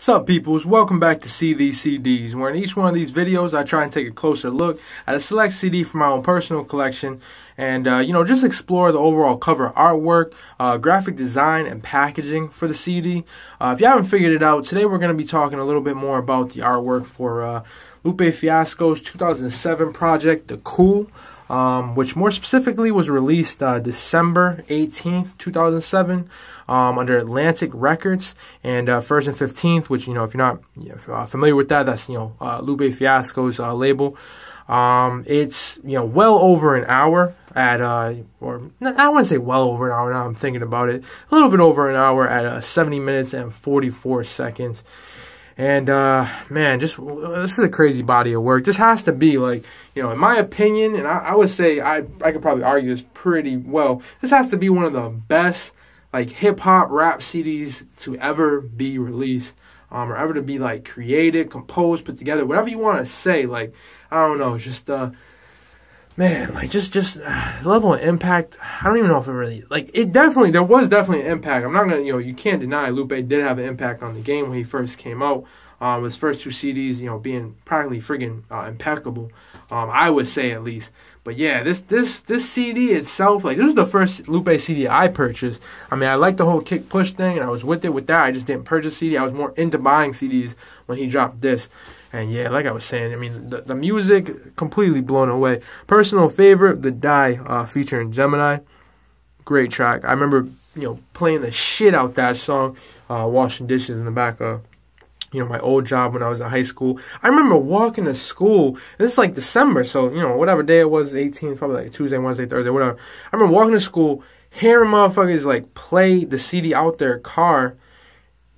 Sup peoples, welcome back to See These CDs, where in each one of these videos I try and take a closer look at a select CD from my own personal collection and, uh, you know, just explore the overall cover artwork, uh, graphic design, and packaging for the CD. Uh, if you haven't figured it out, today we're going to be talking a little bit more about the artwork for uh, Lupe Fiasco's 2007 project, The Cool um, which more specifically was released uh, December 18th, 2007, um, under Atlantic Records, and uh, First and 15th, which, you know, if you're not you know, uh, familiar with that, that's, you know, uh, Lupe Fiasco's uh, label. Um, it's, you know, well over an hour at, uh, or I to say well over an hour now, I'm thinking about it, a little bit over an hour at 70 minutes and 44 seconds. And uh, man, just this is a crazy body of work. This has to be like, you know, in my opinion, and I, I would say I I could probably argue this pretty well. This has to be one of the best like hip hop rap CDs to ever be released, um, or ever to be like created, composed, put together, whatever you want to say. Like I don't know, just uh, man, like just just uh, the level of impact. I don't even know if it really like it. Definitely, there was definitely an impact. I'm not gonna, you know, you can't deny Lupe did have an impact on the game when he first came out. Um, his first two CDs, you know, being practically friggin' uh, impeccable. Um, I would say at least. But yeah, this this this CD itself, like this was the first Lupe CD I purchased. I mean, I like the whole kick push thing, and I was with it with that. I just didn't purchase CD. I was more into buying CDs when he dropped this. And yeah, like I was saying, I mean, the, the music completely blown away. Personal favorite, The Die uh, featuring Gemini. Great track. I remember, you know, playing the shit out that song, uh, washing dishes in the back of, you know, my old job when I was in high school. I remember walking to school. This is like December, so, you know, whatever day it was, 18, probably like Tuesday, Wednesday, Thursday, whatever. I remember walking to school, hearing motherfuckers like play the CD out their car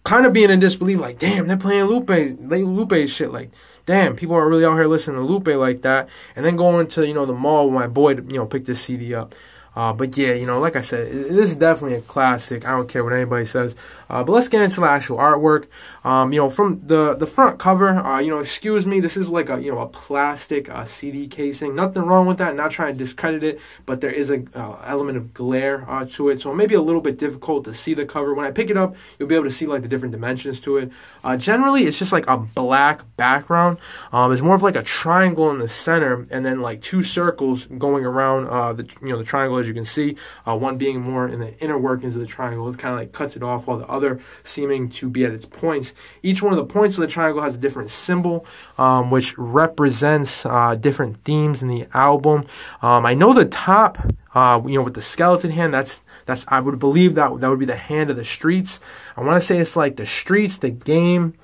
kind of being in disbelief, like, damn, they're playing Lupe, they Lupe shit, like, damn, people are really out here listening to Lupe like that. And then going to, you know, the mall with my boy you know, pick this CD up. Uh, but yeah, you know, like I said, this is definitely a classic. I don't care what anybody says. Uh, but let's get into the actual artwork. Um, you know, from the the front cover, uh, you know, excuse me, this is like a you know a plastic uh, CD casing. Nothing wrong with that. Not trying to discredit it, but there is a uh, element of glare uh, to it, so it may be a little bit difficult to see the cover. When I pick it up, you'll be able to see like the different dimensions to it. generally, it's just like a black background. Um, it's more of like a triangle in the center, and then like two circles going around the you know the triangle as you can see. Uh, one being more in the inner workings of the triangle. It kind of like cuts it off, while the other seeming to be at its points. Each one of the points of the triangle has a different symbol, um, which represents uh, different themes in the album. Um, I know the top, uh, you know, with the skeleton hand, that's that's I would believe that that would be the hand of the streets. I want to say it's like the streets, the game,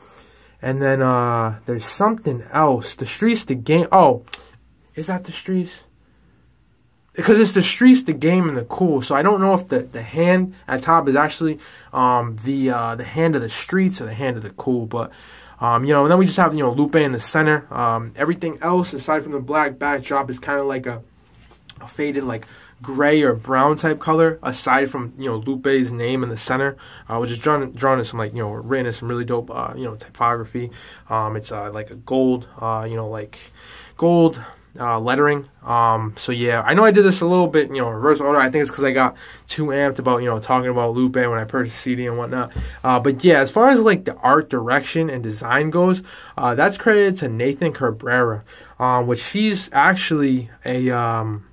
and then uh, there's something else. The streets, the game. Oh, is that the streets? Because it's the streets, the game, and the cool. So I don't know if the, the hand at top is actually um, the uh, the hand of the streets or the hand of the cool. But um, you know, and then we just have you know Lupe in the center. Um, everything else aside from the black backdrop is kind of like a, a, faded like gray or brown type color. Aside from you know Lupe's name in the center, uh, which is drawn drawn in some like you know written in some really dope uh, you know typography. Um, it's uh, like a gold uh, you know like gold uh, lettering. Um, so yeah, I know I did this a little bit, you know, reverse order. I think it's because I got too amped about, you know, talking about Lupe when I purchased CD and whatnot. Uh, but yeah, as far as like the art direction and design goes, uh, that's credited to Nathan Cabrera, um, which he's actually a, um,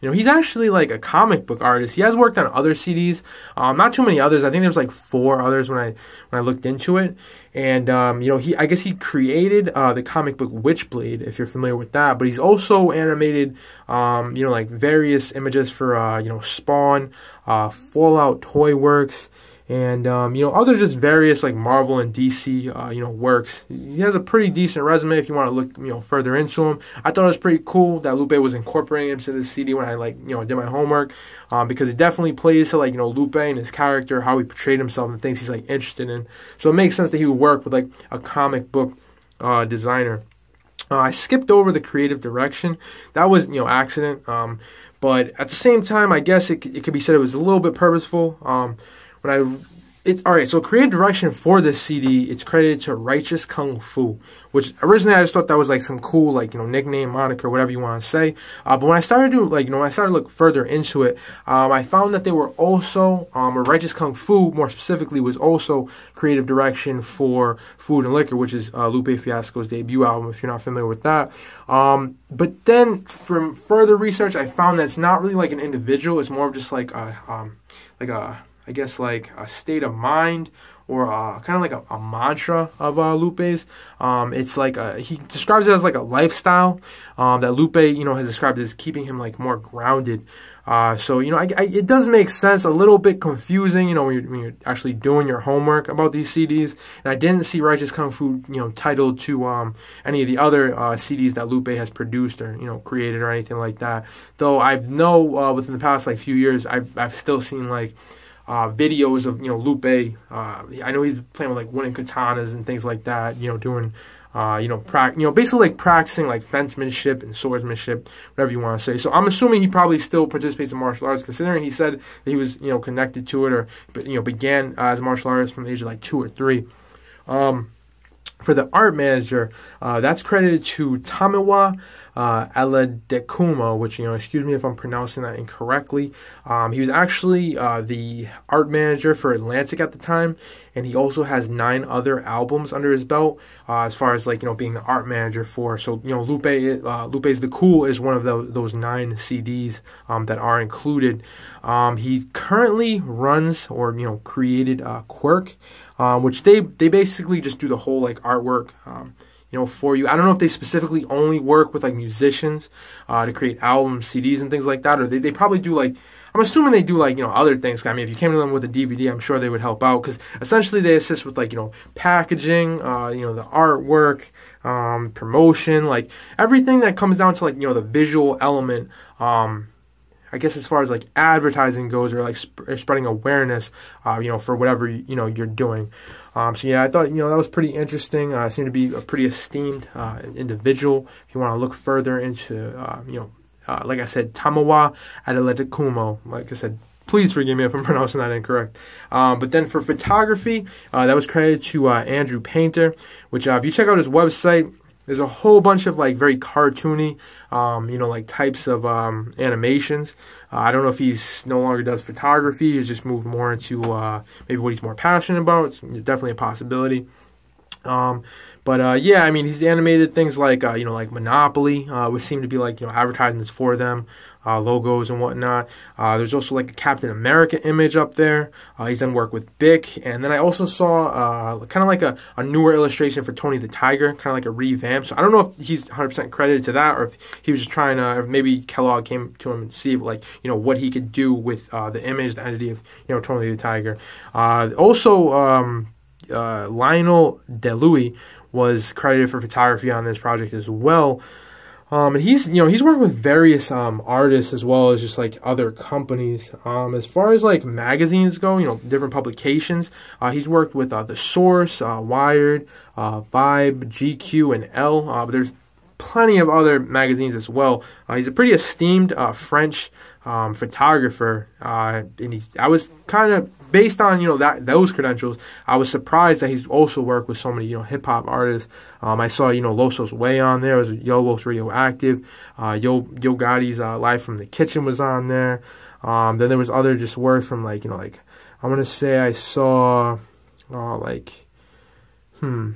you know, he's actually like a comic book artist. He has worked on other CDs, um, not too many others. I think there was like four others when I when I looked into it. And um, you know, he I guess he created uh, the comic book Witchblade, if you're familiar with that. But he's also animated, um, you know, like various images for uh, you know Spawn, uh, Fallout Toy Works and um, you know other just various like Marvel and DC uh, you know works. He has a pretty decent resume if you want to look you know further into him. I thought it was pretty cool that Lupe was incorporating him to the CD when I like you know did my homework um, because it definitely plays to like you know Lupe and his character, how he portrayed himself and things he's like interested in. So it makes sense that he would work with like a comic book uh, designer. Uh, I skipped over the creative direction. That was you know accident. Um, but at the same time, I guess it, it could be said it was a little bit purposeful. Um, when I it, all right, so creative direction for this CD, it's credited to Righteous Kung Fu, which originally I just thought that was like some cool, like, you know, nickname, moniker, whatever you want to say. Uh, but when I started to, like, you know, when I started to look further into it, um, I found that they were also, um, or Righteous Kung Fu, more specifically, was also creative direction for Food and Liquor, which is uh, Lupe Fiasco's debut album, if you're not familiar with that. Um, but then from further research, I found that it's not really like an individual, it's more of just like a, um, like a, I guess like a state of mind or uh, kind of like a, a, mantra of uh, Lupe's. Um, it's like a, he describes it as like a lifestyle um, that Lupe, you know, has described as keeping him like more grounded. Uh, so you know, I, I, it does make sense. A little bit confusing, you know, when you're, when you're, actually doing your homework about these CDs. And I didn't see Righteous Kung Fu, you know, titled to um, any of the other uh, CDs that Lupe has produced or you know created or anything like that. Though I know uh, within the past like few years, I've I've still seen like uh, videos of you know Lupe. Uh, I know he's playing with like wooden katanas and things like that. You know, doing uh, you know, pra- you know, basically like practicing like fencemanship and swordsmanship, whatever you want to say. So I'm assuming he probably still participates in martial arts, considering he said that he was you know connected to it or you know began as a martial artist from the age of like two or three. Um, for the art manager, uh, that's credited to Tomiwa uh, Aladekomo, which, you know, excuse me if I'm pronouncing that incorrectly. Um, he was actually uh, the art manager for Atlantic at the time, and he also has nine other albums under his belt uh, as far as, like, you know, being the art manager for. So, you know, Lupe, uh, Lupe's The Cool is one of the, those nine CDs um, that are included. Um, he currently runs or, you know, created uh, Quirk um, which they they basically just do the whole like artwork. Um, you know, for you. I don't know if they specifically only work with like musicians uh, to create albums, CDs, and things like that, or they, they probably do like. I'm assuming they do like you know other things. I mean, if you came to them with a DVD, I'm sure they would help out because essentially they assist with like you know packaging, uh, you know the artwork, um, promotion, like everything that comes down to like you know the visual element. Um, I guess as far as like advertising goes or like sp- spreading awareness, uh, you know, for whatever you know you're doing. Um, so yeah, I thought you know that was pretty interesting. Uh, seemed to be a pretty esteemed uh, individual. If you want to look further into, uh, you know, uh, like I said, Tomiwa Adelete Like I said, please forgive me if I'm pronouncing that incorrect. Um, but then for photography, uh, that was credited to Andrew Painter. Which if you check out his website there's a whole bunch of like very cartoony, um, you know, like types of um, animations. Uh, I don't know if he's no longer does photography. He's just moved more into uh, maybe what he's more passionate about. It's definitely a possibility. Um, but uh, yeah, I mean, he's animated things like uh, you know, like Monopoly, uh, which seem to be like you know advertisements for them, uh, logos and whatnot. Uh, there's also like a Captain America image up there. Uh, he's done work with Bic, and then I also saw kind of like a, a newer illustration for Tony the Tiger, kind of like a revamp. So I don't know if he's 100% credited to that, or if he was just trying to, maybe Kellogg came to him and see like you know what he could do with the image, the entity of you know Tony the Tiger. also. Um, uh, Lionel Deluy was credited for photography on this project as well. Um, and he's you know he's working with various um, artists as well as just like other companies. Um, as far as like magazines go, you know different publications. Uh, he's worked with uh, the Source, uh, Wired, uh, Vibe, GQ, and Elle. Uh, but there's plenty of other magazines as well. Uh, he's a pretty esteemed French um, photographer, and he's I was kind of based on you know that those credentials, I was surprised that he's also worked with so many you know hip hop artists. Um, I saw you know Loso's Way on there. It was Yo Los Radioactive. Uh, Yo Yo Gotti's uh, Live from the Kitchen was on there. Um, then there was other just work from like you know like I'm gonna say I saw uh, like hmm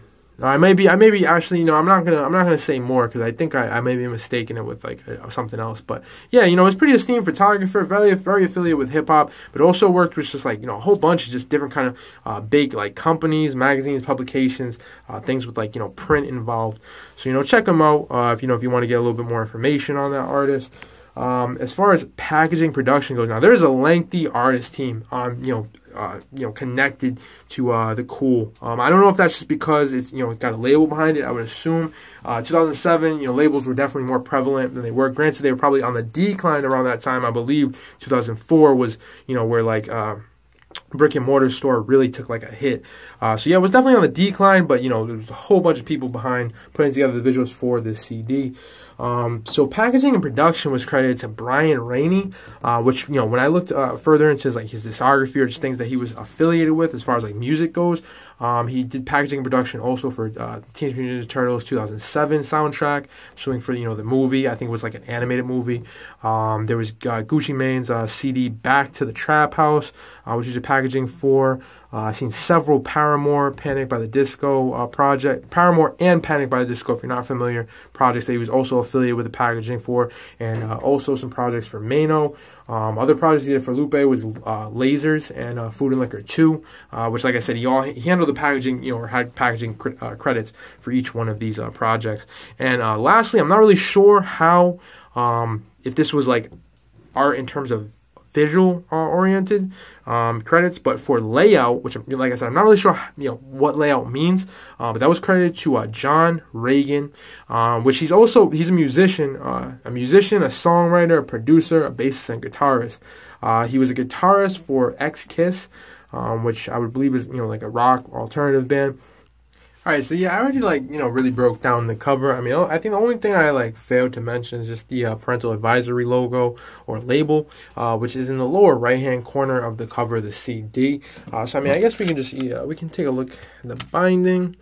I may be, I may be actually, you know, I'm not gonna, I'm not gonna say more because I think I, I may be mistaken it with like uh, something else. But yeah, you know, it's pretty esteemed photographer, very, very affiliated with hip hop, but also worked with just like you know a whole bunch of just different kind of uh, big like companies, magazines, publications, uh, things with like you know print involved. So you know, check them out uh, if you know if you want to get a little bit more information on that artist. Um, as far as packaging production goes, now there's a lengthy artist team on you know uh, you know connected to uh, the cool. Um, I don't know if that's just because it's you know it's got a label behind it. I would assume uh, 2007 you know labels were definitely more prevalent than they were. Granted, they were probably on the decline around that time. I believe 2004 was you know where like uh, brick and mortar store really took like a hit. Uh, so yeah, it was definitely on the decline, but you know, there was a whole bunch of people behind putting together the visuals for this CD. Um, so packaging and production was credited to Brian Ranney, uh, which you know when I looked uh, further into his, like his discography or just things that he was affiliated with as far as like music goes, um, he did packaging and production also for uh, Teenage Mutant Ninja Turtles 2007 soundtrack, showing for you know the movie. I think it was like an animated movie. Um, there was uh, Gucci Mane's uh, CD Back to the Trap House, uh, which he did packaging for. I've seen several Paramore, Panic by the Disco project, Paramore and Panic by the Disco. If you're not familiar, projects that he was also affiliated with the packaging for, and uh, also some projects for Mano. Um, other projects he did for Lupe was uh, Lasers and uh, Food and Liquor 2, uh, which, like I said, he all he handled the packaging, you know, or had packaging cr- credits for each one of these projects. And lastly, I'm not really sure how um, if this was like art in terms of visual uh, oriented um, credits, but for layout, which like I said, I'm not really sure you know what layout means, uh, but that was credited to uh, John Regan, um, which he's also he's a musician, uh, a musician, a songwriter, a producer, a bassist, and guitarist. Uh, he was a guitarist for X Kiss, um, which I would believe is you know like a rock alternative band. All right, so yeah, I already like you know really broke down the cover. I mean, I think the only thing I like failed to mention is just the uh, parental advisory logo or label, uh, which is in the lower right hand corner of the cover of the CD. Uh, so I mean, I guess we can just we can take a look at the binding.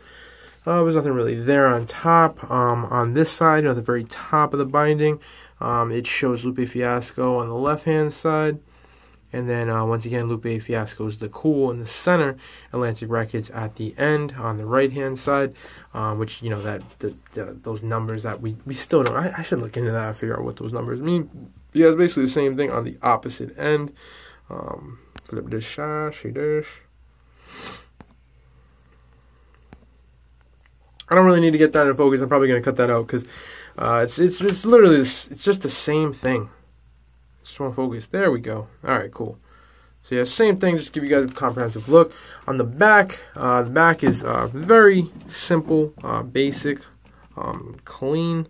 Uh, there's nothing really there on top. Um, on this side, you know, the very top of the binding, um, it shows Lupe Fiasco on the left hand side. And then uh, once again, Lupe Fiasco's The Cool in the center, Atlantic Records at the end on the right hand side, um, which, you know, that the, the, those numbers that we, we still don't. I, I, should look into that and figure out what those numbers mean. Yeah, it's basically the same thing on the opposite end. Um, flip this shot, see this. I don't really need to get that in focus. I'm probably going to cut that out because uh, it's, it's, it's literally, it's just the same thing. To focus. There we go. All right, cool. So yeah, same thing. Just give you guys a comprehensive look on the back. Uh, the back is uh, very simple, uh, basic, um, clean.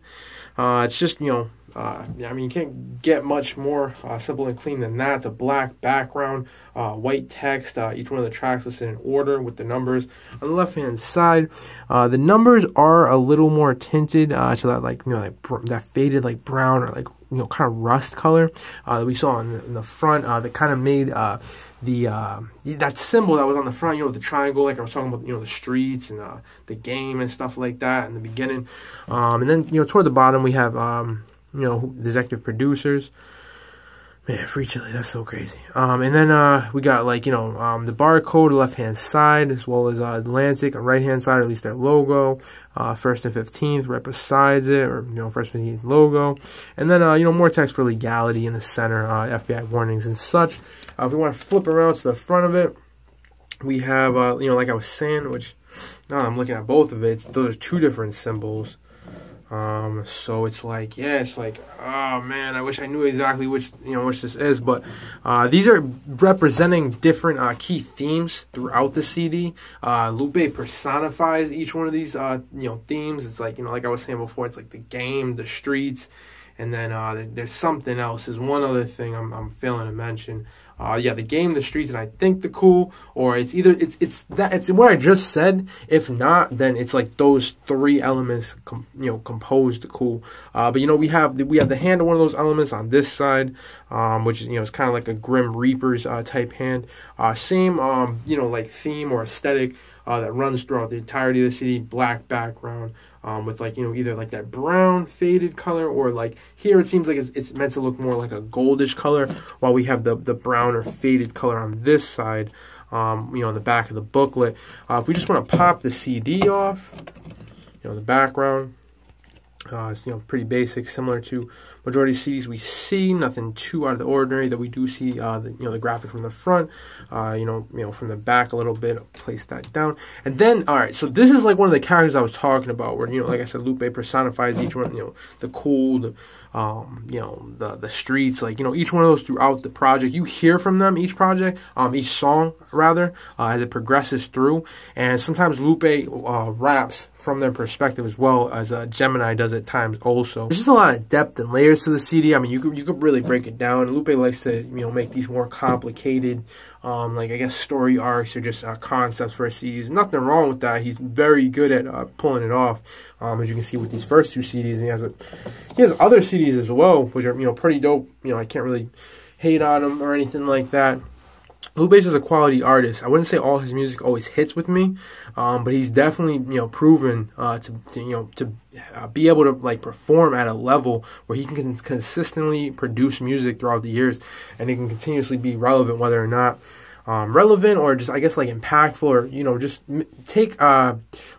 Uh, it's just you know uh, I mean, you can't get much more uh, simple and clean than that. It's a black background, white text. Each one of the tracks listed in order with the numbers. On the left hand side, the numbers are a little more tinted to that like you know like that faded like brown or like you know kind of rust color that we saw in the, in the front. that kind of made the uh, that symbol that was on the front, you know, the triangle, like I was talking about, you know, the streets and uh, the game and stuff like that in the beginning. Um, and then, you know, toward the bottom we have um, you know, executive producers. Man, free Chilly, that's so crazy. Um, and then uh, we got like you know um, the barcode left hand side as well as uh, Atlantic on right hand side, at least their logo. Uh, first and fifteenth right besides it, or you know first and fifteenth logo, and then uh, you know more text for legality in the center, uh, FBI warnings and such. Uh, if we want to flip around to the front of it, we have uh, you know like I was saying, which now I'm looking at both of it. Those are two different symbols. Um, so it's like, yeah, it's like, oh man, I wish I knew exactly which, you know, which this is. But uh, these are representing different uh, key themes throughout the CD. Uh, Lupe personifies each one of these, uh, you know, themes. It's like, you know, like I was saying before, it's like the game, the streets, and then uh, there's something else. There's one other thing I'm, I'm failing to mention. Uh, yeah, the game, the streets, and I think the cool, or it's either it's it's that it's what I just said. If not, then it's like those three elements, com, you know, composed the cool. Uh, but you know, we have the, we have the hand of one of those elements on this side, um, which you know, is kind of like a Grim Reaper's uh, type hand. Uh, same, um, you know, like theme or aesthetic uh, that runs throughout the entirety of the city. Black background um, with like you know either like that brown faded color or like here it seems like it's, it's meant to look more like a goldish color while we have the the brown or faded color on this side um, you know on the back of the booklet. Uh, if we just want to pop the CD off you know the background uh, it's you know pretty basic, similar to majority of CDs we see. Nothing too out of the ordinary. That we do see uh, the you know the graphic from the front, uh, you know you know from the back a little bit. Place that down, and then all right. So this is like one of the characters I was talking about, where you know like I said, Lupe personifies each one. You know the cool, the um, you know the the streets, like you know each one of those throughout the project. You hear from them each project, um, each song rather, uh, as it progresses through, and sometimes Lupe uh, raps from their perspective as well as uh, Gemini does at times also. There's just a lot of depth and layers to the CD. I mean, you could, you could really break it down. Lupe likes to, you know, make these more complicated, um, like, I guess, story arcs or just uh, concepts for CDs. Nothing wrong with that. He's very good at uh, pulling it off, um, as you can see with these first two CDs. And he has, a, he has other CDs as well, which are, you know, pretty dope. You know, I can't really hate on him or anything like that. Lupe is a quality artist. I wouldn't say all his music always hits with me, um, but he's definitely you know proven uh, to, to, you know to uh, be able to like perform at a level where he can consistently produce music throughout the years, and it can continuously be relevant whether or not um, relevant or just I guess like impactful or you know just take uh,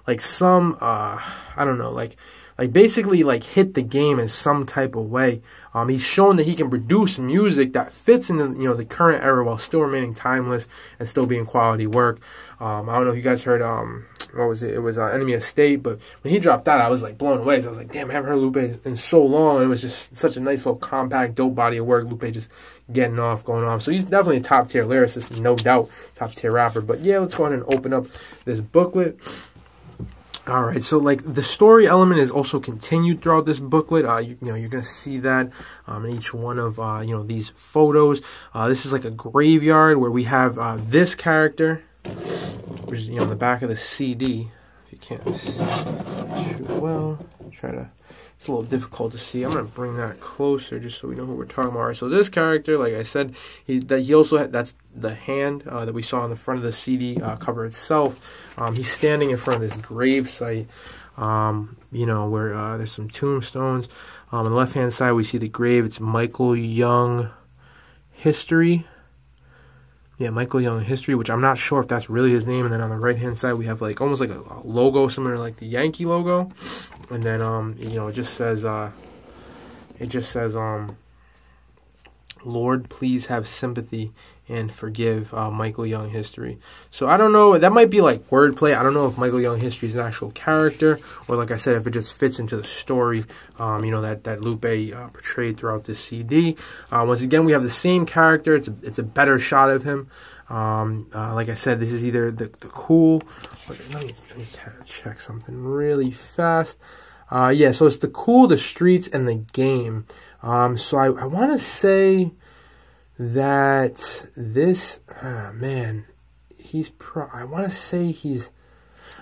like some uh, I don't know like like basically like hit the game in some type of way. Um, he's shown that he can produce music that fits in the you know the current era while still remaining timeless and still being quality work. Um, I don't know if you guys heard um what was it? It was uh, Enemy of State, but when he dropped that, I was like blown away. So I was like, damn, I haven't heard Lupe in so long. And it was just such a nice little compact, dope body of work. Lupe just getting off, going off. So he's definitely a top tier lyricist, no doubt, top tier rapper. But yeah, let's go ahead and open up this booklet. All right, so like the story element is also continued throughout this booklet. Uh, you, you know, you're gonna see that um, in each one of uh, you know these photos. Uh, this is like a graveyard where we have uh, this character, which is you know in the back of the CD. If you can't shoot well, try to it's a little difficult to see. I'm gonna bring that closer just so we know who we're talking about. So this character, like I said, he that he also had that's the hand uh, that we saw on the front of the CD uh, cover itself. Um, he's standing in front of this grave site, um, you know, where uh, there's some tombstones. Um, on the left hand side, we see the grave. It's Michael Young History yeah, Michael Young history, which I'm not sure if that's really his name. And then on the right hand side, we have like almost like a, a logo, similar to like the Yankee logo. And then um, you know, it just says uh, it just says um, Lord, please have sympathy and forgive uh, Michael Young history. So I don't know. That might be like wordplay. I don't know if Michael Young history is an actual character or, like I said, if it just fits into the story. Um, you know that that Lupe uh, portrayed throughout this CD. Uh, once again, we have the same character. It's a it's a better shot of him. Um, uh, like I said, this is either the the cool. Let me, let me check something really fast. Uh, yeah, so it's the cool, the streets, and the game. Um, so I, I want to say that this uh, man, he's pro. I want to say he's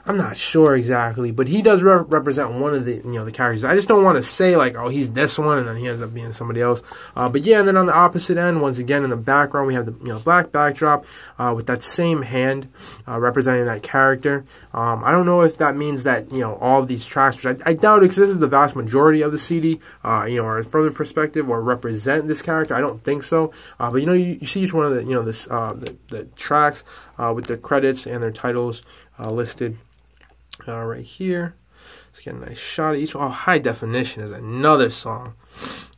I'm not sure exactly, but he does re- represent one of the you know the characters. I just don't want to say like oh he's this one and then he ends up being somebody else. Uh, but yeah, and then on the opposite end, once again in the background we have the you know black backdrop uh, with that same hand uh, representing that character. Um, I don't know if that means that you know all of these tracks, which I, I doubt because this is the vast majority of the CD. Uh, you know, or from the perspective or represent this character. I don't think so. Uh, but you know, you, you, see each one of the you know this uh, the, the tracks with their credits and their titles listed uh, right here. Let's get a nice shot of each one. Oh, High Definition is another song.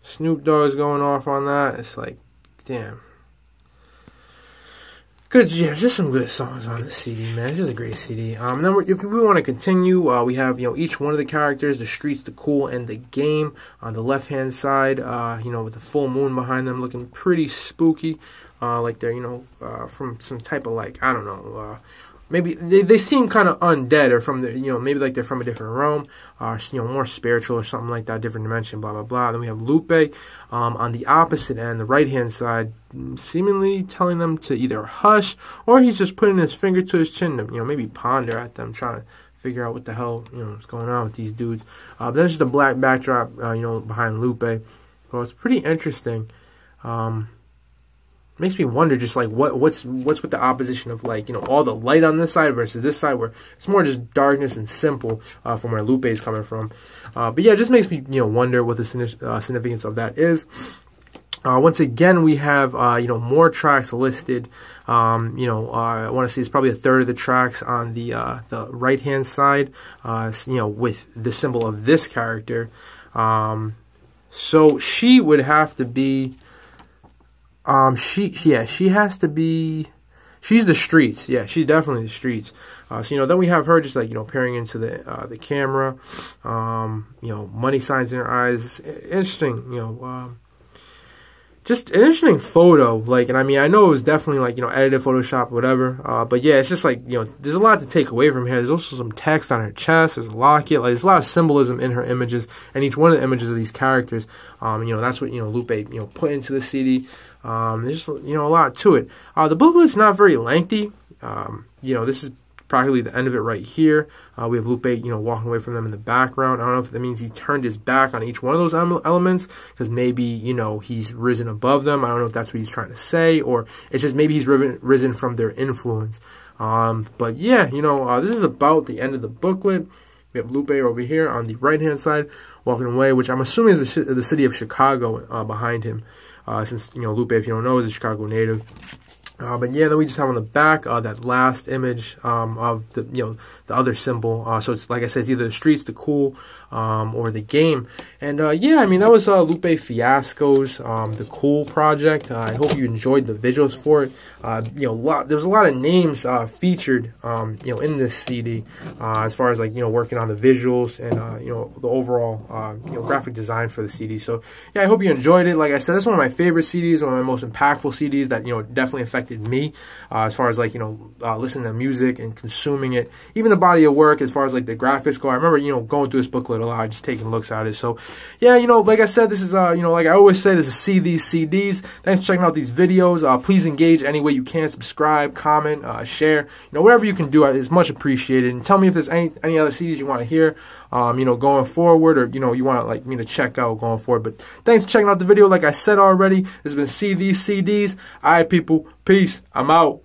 Snoop Dogg's going off on that. It's like, damn. Good, yeah, just some good songs on the CD, man. It's just a great CD. Um, then if we want to continue, uh, we have you know each one of the characters, the streets, the cool, and the game on the left hand side. Uh, you know, with the full moon behind them, looking pretty spooky, uh, like they're you know uh, from some type of like I don't know uh, maybe they, they seem kind of undead or from the you know maybe like they're from a different realm or you know more spiritual or something like that different dimension blah blah blah. Then we have lupe um, on the opposite end the right hand side seemingly telling them to either hush or he's just putting his finger to his chin to you know maybe ponder at them trying to figure out what the hell you know is going on with these dudes. Uh, but just a black backdrop uh, you know behind lupe. So it's pretty interesting. Um, makes me wonder just like what what's what's with the opposition of like you know all the light on this side versus this side where it's more just darkness and simple uh, from where Lupe is coming from. Uh, but yeah, it just makes me you know wonder what the uh, significance of that is. Uh, once again, we have uh, you know more tracks listed. Um, you know, uh, I want to say it's probably a third of the tracks on the the right hand side. you know, with the symbol of this character. Um, so she would have to be um, she yeah, she has to be. She's the streets. Yeah, she's definitely the streets. Uh, so you know, then we have her just like you know peering into the uh, the camera. Um, you know, money signs in her eyes. Interesting. You know. Um, just an interesting photo. Like, and I mean, I know it was definitely like you know edited Photoshop, whatever. Uh, but yeah, it's just like you know, there's a lot to take away from here. There's also some text on her chest. There's a locket. Like, there's a lot of symbolism in her images, and each one of the images of these characters. Um, you know, that's what you know Lupe you know put into the CD. Um, there's you know a lot to it. Uh, the booklet's not very lengthy. Um, you know, this is practically the end of it right here. Uh, we have Lupe, you know, walking away from them in the background. I don't know if that means he turned his back on each one of those elements because maybe, you know, he's risen above them. I don't know if that's what he's trying to say or it's just maybe he's risen from their influence. Um, but yeah, you know, uh, this is about the end of the booklet. We have Lupe over here on the right-hand side walking away, which I'm assuming is the, the city of Chicago uh, behind him. Uh, since, you know, Lupe, if you don't know, is a Chicago native. Uh, but yeah, then we just have on the back uh, that last image um, of the you know the other symbol. Uh, so it's like I said, it's either the streets, the cool, um, or the game. And uh, yeah, I mean that was uh, Lupe Fiasco's um, the cool project. Uh, I hope you enjoyed the visuals for it. you know, lot, there was a lot of names featured um, you know in this CD as far as like you know working on the visuals and you know the overall you know graphic design for the CD. So yeah, I hope you enjoyed it. Like I said, it's one of my favorite CDs, one of my most impactful CDs that you know definitely affected me uh, as far as like you know uh, listening to music and consuming it even the body of work as far as like the graphics go i remember you know going through this booklet a lot just taking looks at it so yeah you know like i said this is uh you know like i always say this is see these cds thanks for checking out these videos uh, please engage any way you can subscribe comment uh, share you know whatever you can do is much appreciated and tell me if there's any any other cds you want to hear um, you know, going forward, or you know, you want like me to check out going forward. But thanks for checking out the video. Like I said already, it's been See These CDs. All right, people. Peace. I'm out.